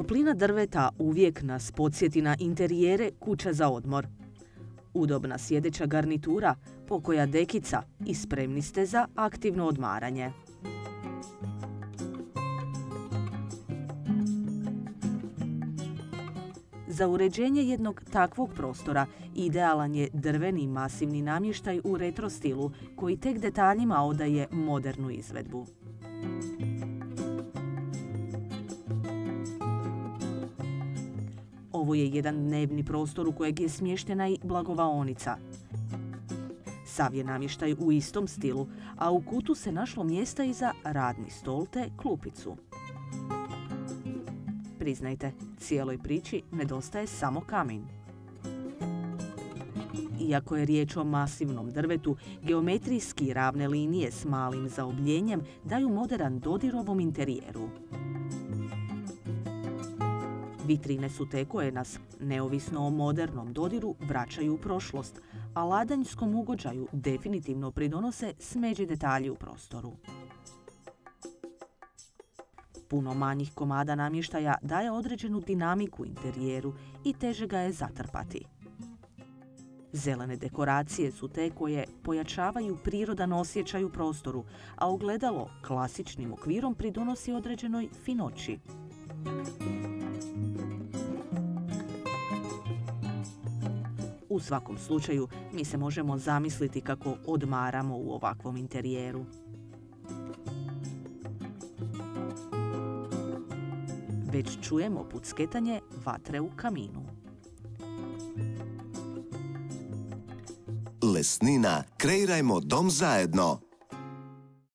Toplina drveta uvijek nas podsjeti na interijere kuća za odmor. Udobna sjedeća garnitura, pokoja dekica i spremni ste za aktivno odmaranje. Za uređenje jednog takvog prostora idealan je drveni masivni namještaj u retro stilu koji tek detaljima odaje modernu izvedbu. Ovo je jedan dnevni prostor u kojeg je smještena i blagovaonica. Sav je namještaj u istom stilu, a u kutu se našlo mjesta i za radni stol te klupicu. Priznajte, cijeloj priči nedostaje samo kamin. Iako je riječ o masivnom drvetu, geometrijski ravne linije s malim zaobljenjem daju modern dodir ovom interijeru. Vitrine su te koje nas, neovisno o modernom dodiru, vraćaju u prošlost, a ladanjskom ugođaju definitivno pridonose smeđi detalji u prostoru. Puno manjih komada namještaja daje određenu dinamiku interijeru i teže ga je zatrpati. Zelene dekoracije su te koje pojačavaju prirodan osjećaj u prostoru, a ogledalo klasičnim okvirom pridonosi određenoj finoći. U svakom slučaju, mi se možemo zamisliti kako odmaramo u ovakvom interijeru. Već čujemo pucketanje vatre u kaminu. Lesnina, kreirajmo dom zajedno.